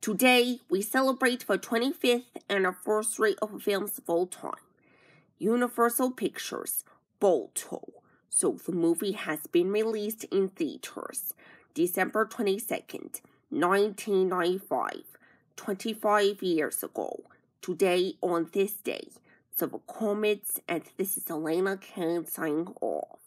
Today, we celebrate the 25th anniversary of the films full-time Universal Pictures, Balto. So the movie has been released in theaters December 22nd, 1995, 25 years ago. Today, on this day, so the comments, and this is Alaina Kane signing off.